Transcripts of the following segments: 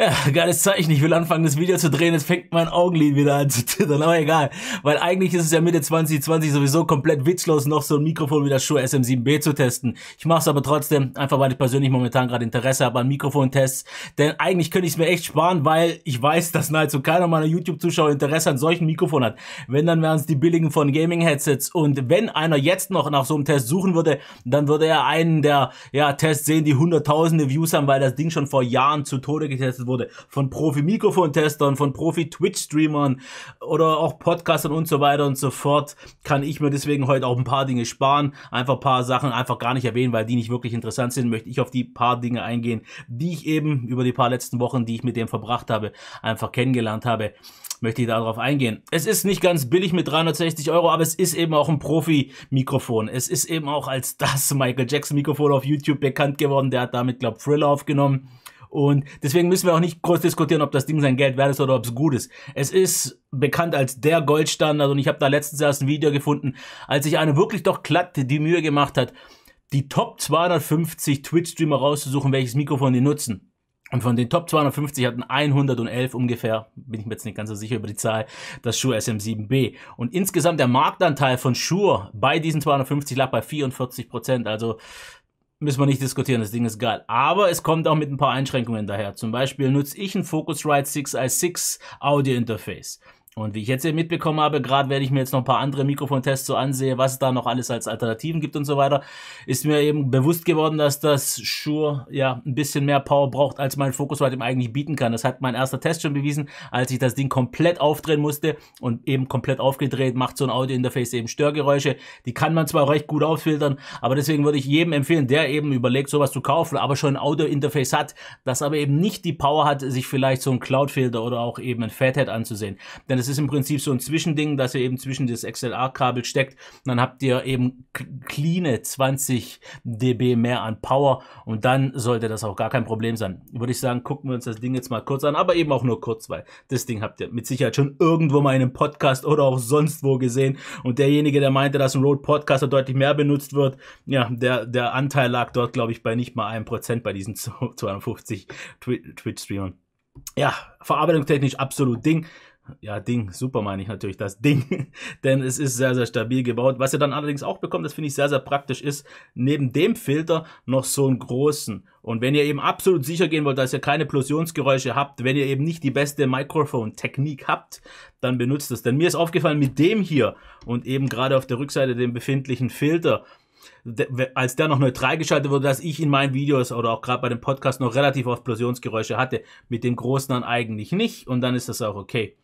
Ja, geiles Zeichen. Ich will anfangen, das Video zu drehen. Jetzt fängt mein Augenlid wieder an zu zittern. Aber egal. Weil eigentlich ist es ja Mitte 2020 sowieso komplett witzlos, noch so ein Mikrofon wie das Shure SM7B zu testen. Ich mache es aber trotzdem, einfach weil ich persönlich momentan gerade Interesse habe an Mikrofontests. Denn eigentlich könnte ich es mir echt sparen, weil ich weiß, dass nahezu keiner meiner YouTube-Zuschauer Interesse an solchen Mikrofonen hat. Wenn, dann wären es die billigen von Gaming-Headsets. Und wenn einer jetzt noch nach so einem Test suchen würde, dann würde er einen der ja, Tests sehen, die hunderttausende Views haben, weil das Ding schon vor Jahren zu Tode getestet getestet wurde von Profi-Mikrofon-Testern, von Profi-Twitch-Streamern oder auch Podcastern und so weiter und so fort, kann ich mir deswegen heute auch ein paar Dinge sparen, einfach ein paar Sachen einfach gar nicht erwähnen, weil die nicht wirklich interessant sind, möchte ich auf die paar Dinge eingehen, die ich eben über die paar letzten Wochen, die ich mit dem verbracht habe, einfach kennengelernt habe möchte ich darauf eingehen. Es ist nicht ganz billig mit 360 Euro, aber es ist eben auch ein Profi-Mikrofon. Es ist eben auch als das Michael Jackson Mikrofon auf YouTube bekannt geworden. Der hat damit, glaube Thriller aufgenommen. Und deswegen müssen wir auch nicht groß diskutieren, ob das Ding sein Geld wert ist oder ob es gut ist. Es ist bekannt als der Goldstandard und ich habe da letztens erst ein Video gefunden, als sich eine wirklich doch glatt die Mühe gemacht hat, die Top 250 Twitch-Streamer rauszusuchen, welches Mikrofon die nutzen. Und von den Top 250 hatten 111 ungefähr, bin ich mir jetzt nicht ganz so sicher über die Zahl, das Shure SM7B. Und insgesamt der Marktanteil von Shure bei diesen 250 lag bei 44 Prozent. Also müssen wir nicht diskutieren, das Ding ist geil. Aber es kommt auch mit ein paar Einschränkungen daher. Zum Beispiel nutze ich ein Focusrite 6i6 Audio Interface. Und wie ich jetzt hier mitbekommen habe, gerade wenn ich mir jetzt noch ein paar andere Mikrofontests so ansehe, was es da noch alles als Alternativen gibt und so weiter, ist mir eben bewusst geworden, dass das Shure ja ein bisschen mehr Power braucht, als mein Focusrite ihm eigentlich bieten kann. Das hat mein erster Test schon bewiesen, als ich das Ding komplett aufdrehen musste und eben komplett aufgedreht, macht so ein Audio-Interface eben Störgeräusche. Die kann man zwar recht gut ausfiltern, aber deswegen würde ich jedem empfehlen, der eben überlegt, sowas zu kaufen, aber schon ein Audio-Interface hat, das aber eben nicht die Power hat, sich vielleicht so ein Cloud-Filter oder auch eben ein Fathead anzusehen. Denn das ist im Prinzip so ein Zwischending, dass ihr eben zwischen das XLR-Kabel steckt. Dann habt ihr eben cleane 20 dB mehr an Power und dann sollte das auch gar kein Problem sein. Würde ich sagen, gucken wir uns das Ding jetzt mal kurz an, aber eben auch nur kurz, weil das Ding habt ihr mit Sicherheit schon irgendwo mal in einem Podcast oder auch sonst wo gesehen. Und derjenige, der meinte, dass ein Rode Podcaster deutlich mehr benutzt wird, ja, der, der Anteil lag dort, glaube ich, bei nicht mal einem Prozent bei diesen 250 Twitch-Streamern. Ja, verarbeitungstechnisch absolut Ding ja, Ding, super meine ich natürlich, das Ding, denn es ist sehr, sehr stabil gebaut. Was ihr dann allerdings auch bekommt, das finde ich sehr, sehr praktisch, ist neben dem Filter noch so einen großen. Und wenn ihr eben absolut sicher gehen wollt, dass ihr keine Plosionsgeräusche habt, wenn ihr eben nicht die beste Mikrofon-Technik habt, dann benutzt es. Denn mir ist aufgefallen, mit dem hier und eben gerade auf der Rückseite dem befindlichen Filter, als der noch neutral geschaltet wurde, dass ich in meinen Videos oder auch gerade bei dem Podcast noch relativ oft Plosionsgeräusche hatte, mit dem großen dann eigentlich nicht und dann ist das auch okay.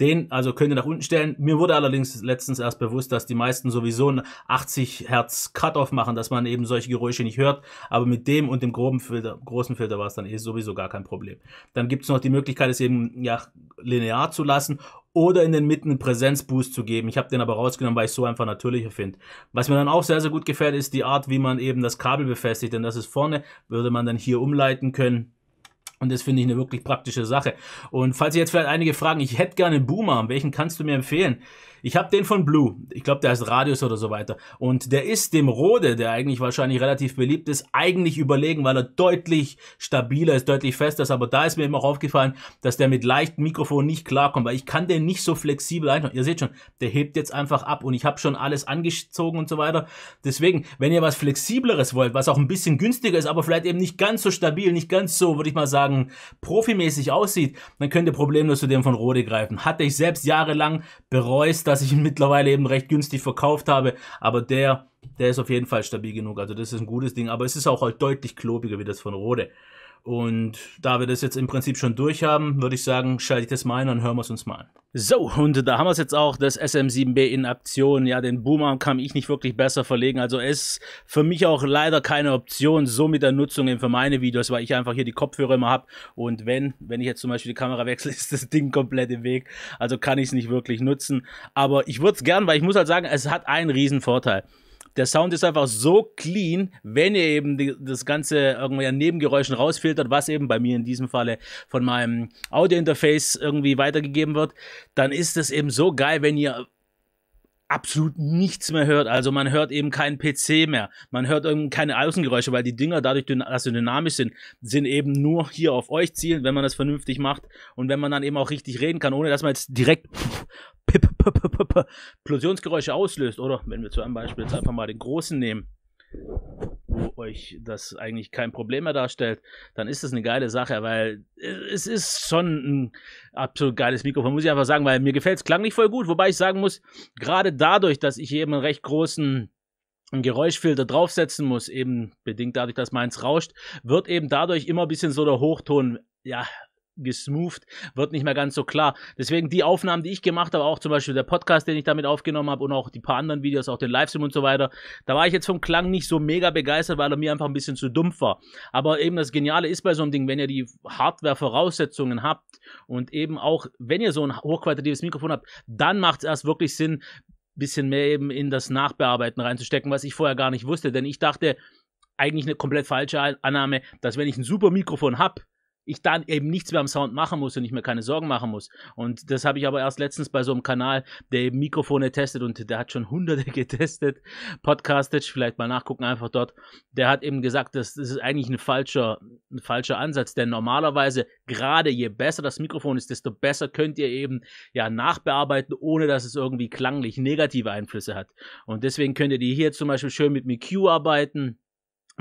Den also könnt ihr nach unten stellen. Mir wurde allerdings letztens erst bewusst, dass die meisten sowieso einen 80 Hertz Cut-Off machen, dass man eben solche Geräusche nicht hört. Aber mit dem und dem groben Filter, großen Filter war es dann eh sowieso gar kein Problem. Dann gibt es noch die Möglichkeit, es eben ja linear zu lassen oder in den Mitten einen Präsenzboost zu geben. Ich habe den aber rausgenommen, weil ich so einfach natürlicher finde. Was mir dann auch sehr, sehr gut gefällt, ist die Art, wie man eben das Kabel befestigt. Denn das ist vorne, würde man dann hier umleiten können und das finde ich eine wirklich praktische Sache. Und falls ihr jetzt vielleicht einige fragen, ich hätte gerne einen Boomer, welchen kannst du mir empfehlen? Ich habe den von Blue. Ich glaube, der heißt Radius oder so weiter. Und der ist dem Rode, der eigentlich wahrscheinlich relativ beliebt ist, eigentlich überlegen, weil er deutlich stabiler ist, deutlich fester ist. Aber da ist mir eben auch aufgefallen, dass der mit leichten Mikrofonen nicht klarkommt, weil ich kann den nicht so flexibel einstellen. Ihr seht schon, der hebt jetzt einfach ab und ich habe schon alles angezogen und so weiter. Deswegen, wenn ihr was flexibleres wollt, was auch ein bisschen günstiger ist, aber vielleicht eben nicht ganz so stabil, nicht ganz so, würde ich mal sagen, profimäßig aussieht, dann könnt ihr problemlos zu dem von Rode greifen. Hatte ich selbst jahrelang bereut, dass ich ihn mittlerweile eben recht günstig verkauft habe, aber der, der ist auf jeden Fall stabil genug. Also das ist ein gutes Ding, aber es ist auch halt deutlich klobiger wie das von Rode. Und da wir das jetzt im Prinzip schon durch haben, würde ich sagen, schalte ich das mal ein und hören wir es uns mal an. So, und da haben wir es jetzt auch, das SM7B in Aktion. Ja, den Boomer kann ich nicht wirklich besser verlegen. Also ist für mich auch leider keine Option, so mit der Nutzung eben für meine Videos, weil ich einfach hier die Kopfhörer immer habe. Und wenn, wenn ich jetzt zum Beispiel die Kamera wechsle, ist das Ding komplett im Weg. Also kann ich es nicht wirklich nutzen. Aber ich würde es gern, weil ich muss halt sagen, es hat einen riesen Vorteil der Sound ist einfach so clean, wenn ihr eben die, das Ganze irgendwie an Nebengeräuschen rausfiltert, was eben bei mir in diesem Falle von meinem Audio-Interface irgendwie weitergegeben wird, dann ist es eben so geil, wenn ihr absolut nichts mehr hört. Also man hört eben keinen PC mehr. Man hört eben keine Außengeräusche, weil die Dinger dadurch, dass sie dynamisch sind, sind eben nur hier auf euch zielen, wenn man das vernünftig macht und wenn man dann eben auch richtig reden kann, ohne dass man jetzt direkt Plosionsgeräusche auslöst. Oder wenn wir zu einem Beispiel jetzt einfach mal den großen nehmen wo euch das eigentlich kein Problem mehr darstellt, dann ist das eine geile Sache, weil es ist schon ein absolut geiles Mikrofon, muss ich einfach sagen, weil mir gefällt es klanglich voll gut, wobei ich sagen muss, gerade dadurch, dass ich eben einen recht großen Geräuschfilter draufsetzen muss, eben bedingt dadurch, dass meins rauscht, wird eben dadurch immer ein bisschen so der Hochton, ja, gesmoothed, wird nicht mehr ganz so klar. Deswegen die Aufnahmen, die ich gemacht habe, auch zum Beispiel der Podcast, den ich damit aufgenommen habe und auch die paar anderen Videos, auch den Livestream und so weiter, da war ich jetzt vom Klang nicht so mega begeistert, weil er mir einfach ein bisschen zu dumpf war. Aber eben das Geniale ist bei so einem Ding, wenn ihr die Hardware-Voraussetzungen habt und eben auch, wenn ihr so ein hochqualitatives Mikrofon habt, dann macht es erst wirklich Sinn, bisschen mehr eben in das Nachbearbeiten reinzustecken, was ich vorher gar nicht wusste, denn ich dachte, eigentlich eine komplett falsche Annahme, dass wenn ich ein super Mikrofon habe, ich dann eben nichts mehr am Sound machen muss und ich mir keine Sorgen machen muss. Und das habe ich aber erst letztens bei so einem Kanal, der eben Mikrofone testet und der hat schon hunderte getestet, podcastet, vielleicht mal nachgucken einfach dort. Der hat eben gesagt, das, das ist eigentlich ein falscher, ein falscher Ansatz, denn normalerweise gerade je besser das Mikrofon ist, desto besser könnt ihr eben ja nachbearbeiten, ohne dass es irgendwie klanglich negative Einflüsse hat. Und deswegen könnt ihr die hier zum Beispiel schön mit MQ arbeiten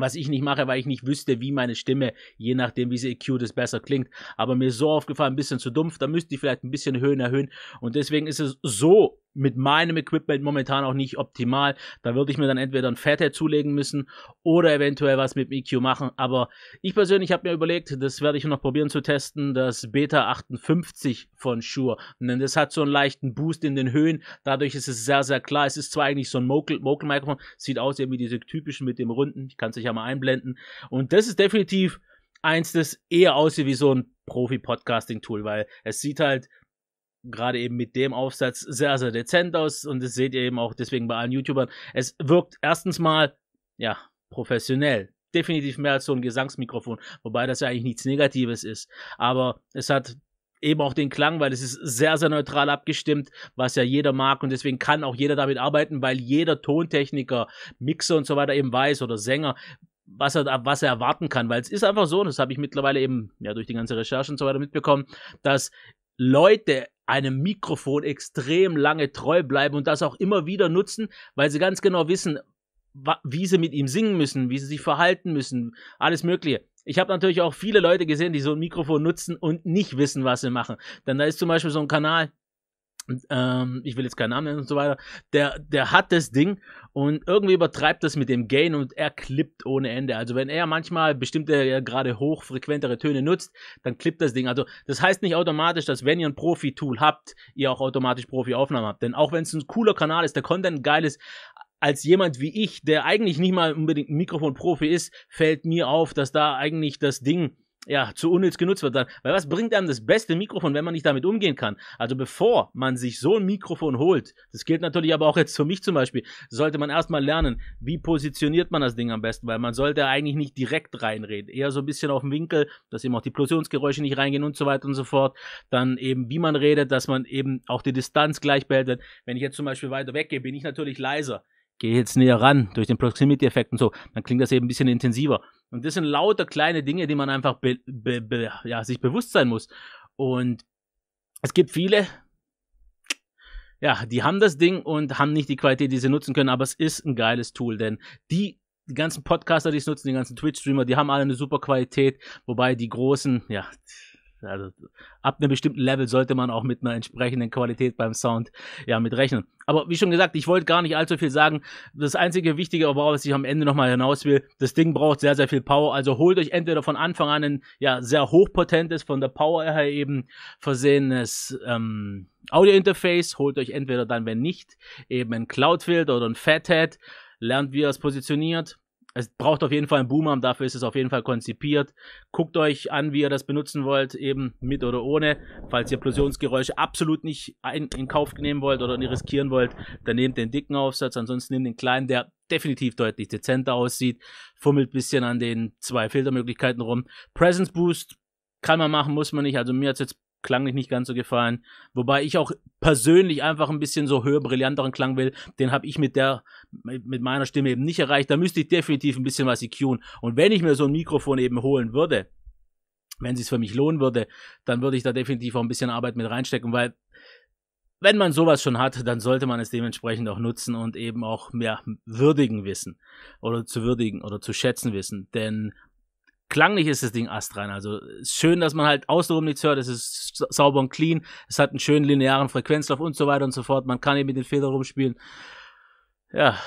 was ich nicht mache, weil ich nicht wüsste, wie meine Stimme, je nachdem, wie sie EQ das besser klingt. Aber mir ist so aufgefallen, ein bisschen zu dumpf, da müsste ich vielleicht ein bisschen Höhen erhöhen. Und deswegen ist es so mit meinem Equipment momentan auch nicht optimal. Da würde ich mir dann entweder ein Fathead zulegen müssen oder eventuell was mit EQ machen. Aber ich persönlich habe mir überlegt, das werde ich noch probieren zu testen, das Beta 58 von Shure. Denn das hat so einen leichten Boost in den Höhen. Dadurch ist es sehr, sehr klar. Es ist zwar eigentlich so ein Vocal-Mikrofon, sieht aus wie diese typischen mit dem runden. Ich kann es euch ja mal einblenden. Und das ist definitiv eins, das eher aussieht wie so ein Profi-Podcasting-Tool, weil es sieht halt gerade eben mit dem Aufsatz sehr, sehr dezent aus und das seht ihr eben auch deswegen bei allen YouTubern. Es wirkt erstens mal, ja, professionell. Definitiv mehr als so ein Gesangsmikrofon, wobei das ja eigentlich nichts Negatives ist. Aber es hat eben auch den Klang, weil es ist sehr, sehr neutral abgestimmt, was ja jeder mag und deswegen kann auch jeder damit arbeiten, weil jeder Tontechniker, Mixer und so weiter eben weiß oder Sänger, was er, was er erwarten kann, weil es ist einfach so, und das habe ich mittlerweile eben ja durch die ganze Recherche und so weiter mitbekommen, dass Leute einem Mikrofon extrem lange treu bleiben und das auch immer wieder nutzen, weil sie ganz genau wissen, wie sie mit ihm singen müssen, wie sie sich verhalten müssen, alles Mögliche. Ich habe natürlich auch viele Leute gesehen, die so ein Mikrofon nutzen und nicht wissen, was sie machen. Denn da ist zum Beispiel so ein Kanal, ähm, ich will jetzt keinen Namen nennen und so weiter, der, der hat das Ding und irgendwie übertreibt das mit dem Gain und er klippt ohne Ende. Also wenn er manchmal bestimmte ja, gerade hochfrequentere Töne nutzt, dann klippt das Ding. Also das heißt nicht automatisch, dass wenn ihr ein Profi-Tool habt, ihr auch automatisch Profi-Aufnahmen habt. Denn auch wenn es ein cooler Kanal ist, der Content geil ist, als jemand wie ich, der eigentlich nicht mal unbedingt ein Mikrofon-Profi ist, fällt mir auf, dass da eigentlich das Ding ja, zu unnütz genutzt wird. Dann, weil was bringt einem das beste Mikrofon, wenn man nicht damit umgehen kann? Also bevor man sich so ein Mikrofon holt, das gilt natürlich aber auch jetzt für mich zum Beispiel, sollte man erstmal lernen, wie positioniert man das Ding am besten, weil man sollte eigentlich nicht direkt reinreden, eher so ein bisschen auf dem Winkel, dass eben auch die Plosionsgeräusche nicht reingehen und so weiter und so fort. Dann eben, wie man redet, dass man eben auch die Distanz gleich behält. Wenn ich jetzt zum Beispiel weiter weggehe, bin ich natürlich leiser gehe jetzt näher ran durch den Proximity-Effekt und so, dann klingt das eben ein bisschen intensiver. Und das sind lauter kleine Dinge, die man einfach be, be, be, ja, sich bewusst sein muss. Und es gibt viele, ja, die haben das Ding und haben nicht die Qualität, die sie nutzen können, aber es ist ein geiles Tool, denn die, die ganzen Podcaster, die es nutzen, die ganzen Twitch-Streamer, die haben alle eine super Qualität, wobei die großen, ja, also ab einem bestimmten Level sollte man auch mit einer entsprechenden Qualität beim Sound ja mit rechnen. Aber wie schon gesagt, ich wollte gar nicht allzu viel sagen. Das einzige Wichtige, worauf ich am Ende nochmal hinaus will, das Ding braucht sehr, sehr viel Power. Also holt euch entweder von Anfang an ein ja sehr hochpotentes, von der Power her eben versehenes ähm, Audio-Interface. Holt euch entweder dann, wenn nicht, eben ein Cloud-Filter oder ein Fathead. Lernt, wie ihr es positioniert es braucht auf jeden Fall einen Boomarm, dafür ist es auf jeden Fall konzipiert. Guckt euch an, wie ihr das benutzen wollt, eben mit oder ohne. Falls ihr Plosionsgeräusche absolut nicht ein, in Kauf nehmen wollt oder nicht riskieren wollt, dann nehmt den dicken Aufsatz, ansonsten nehmt den kleinen, der definitiv deutlich dezenter aussieht. Fummelt ein bisschen an den zwei Filtermöglichkeiten rum. Presence Boost kann man machen, muss man nicht. Also mir hat es jetzt klanglich nicht ganz so gefallen. Wobei ich auch persönlich einfach ein bisschen so höher, brillanteren Klang will. Den habe ich mit der, mit meiner Stimme eben nicht erreicht. Da müsste ich definitiv ein bisschen was EQen. Und wenn ich mir so ein Mikrofon eben holen würde, wenn es für mich lohnen würde, dann würde ich da definitiv auch ein bisschen Arbeit mit reinstecken, weil wenn man sowas schon hat, dann sollte man es dementsprechend auch nutzen und eben auch mehr würdigen wissen oder zu würdigen oder zu schätzen wissen. Denn klanglich ist das Ding astrein. Also schön, dass man halt außenrum nichts hört. Es ist sauber und clean. Es hat einen schönen linearen Frequenzlauf und so weiter und so fort. Man kann eben mit den Federn rumspielen. Ja,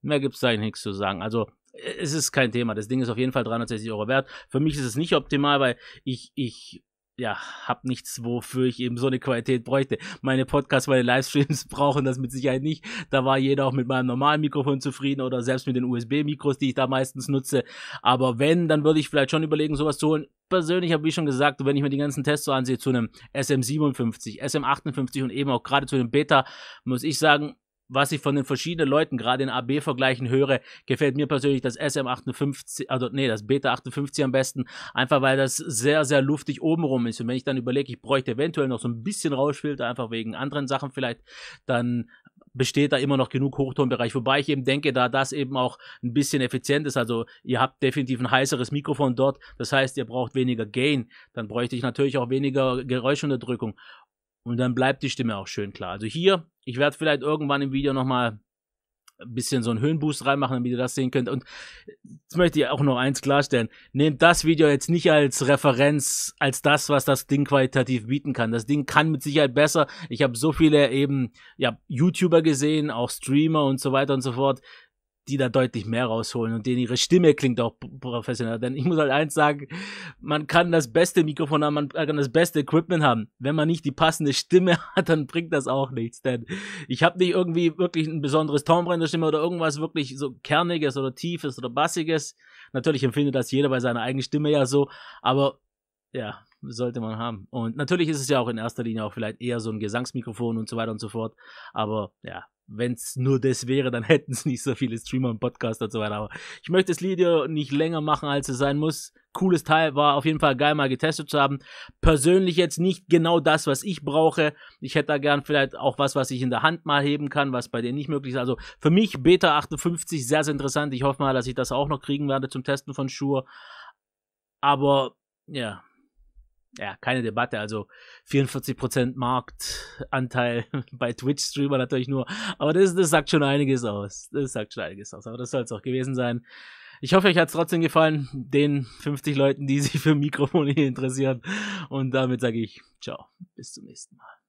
mehr gibt's da eigentlich nichts zu sagen. Also es ist kein Thema. Das Ding ist auf jeden Fall 360 Euro wert. Für mich ist es nicht optimal, weil ich, ich ja, hab nichts, wofür ich eben so eine Qualität bräuchte. Meine Podcasts, meine Livestreams brauchen das mit Sicherheit nicht. Da war jeder auch mit meinem normalen Mikrofon zufrieden oder selbst mit den USB-Mikros, die ich da meistens nutze. Aber wenn, dann würde ich vielleicht schon überlegen, sowas zu holen. Persönlich habe ich schon gesagt, wenn ich mir die ganzen Tests so ansehe, zu einem SM57, SM58 und eben auch gerade zu einem Beta, muss ich sagen, was ich von den verschiedenen Leuten gerade in AB-Vergleichen höre, gefällt mir persönlich das SM58, also nee, das Beta 58 am besten, einfach weil das sehr, sehr luftig obenrum ist. Und wenn ich dann überlege, ich bräuchte eventuell noch so ein bisschen Rauschfilter, einfach wegen anderen Sachen vielleicht, dann besteht da immer noch genug Hochtonbereich. Wobei ich eben denke, da das eben auch ein bisschen effizient ist, also ihr habt definitiv ein heißeres Mikrofon dort, das heißt, ihr braucht weniger Gain, dann bräuchte ich natürlich auch weniger Geräuschunterdrückung. Und dann bleibt die Stimme auch schön klar. Also hier, ich werde vielleicht irgendwann im Video nochmal ein bisschen so einen Höhenboost reinmachen, damit ihr das sehen könnt. Und jetzt möchte ich auch noch eins klarstellen. Nehmt das Video jetzt nicht als Referenz, als das, was das Ding qualitativ bieten kann. Das Ding kann mit Sicherheit besser. Ich habe so viele eben, ja, YouTuber gesehen, auch Streamer und so weiter und so fort, die da deutlich mehr rausholen und denen ihre Stimme klingt auch professionell. Denn ich muss halt eins sagen, man kann das beste Mikrofon haben, man kann das beste Equipment haben. Wenn man nicht die passende Stimme hat, dann bringt das auch nichts. Denn ich habe nicht irgendwie wirklich ein besonderes Timbre in der Stimme oder irgendwas wirklich so kerniges oder tiefes oder bassiges. Natürlich empfindet das jeder bei seiner eigenen Stimme ja so, aber ja, sollte man haben. Und natürlich ist es ja auch in erster Linie auch vielleicht eher so ein Gesangsmikrofon und so weiter und so fort. Aber ja, wenn es nur das wäre, dann hätten es nicht so viele Streamer und Podcaster und so weiter. Aber ich möchte das Video nicht länger machen, als es sein muss. Cooles Teil, war auf jeden Fall geil mal getestet zu haben. Persönlich jetzt nicht genau das, was ich brauche. Ich hätte da gern vielleicht auch was, was ich in der Hand mal heben kann, was bei denen nicht möglich ist. Also für mich Beta 58 sehr, sehr interessant. Ich hoffe mal, dass ich das auch noch kriegen werde zum Testen von Shure. Aber ja, ja, keine Debatte. Also 44% Marktanteil bei Twitch-Streamer natürlich nur. Aber das, das sagt schon einiges aus. Das sagt schon einiges aus. Aber das soll es auch gewesen sein. Ich hoffe, euch hat es trotzdem gefallen, den 50 Leuten, die sich für Mikrofone interessieren. Und damit sage ich, ciao, bis zum nächsten Mal.